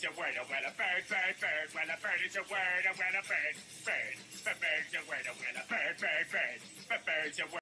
The word, of well, a bird, bird, bird. Well, a bird is a word, of well, a bird, bird. the bird's a word, of well, a bird, bird, bird. the bird's a word.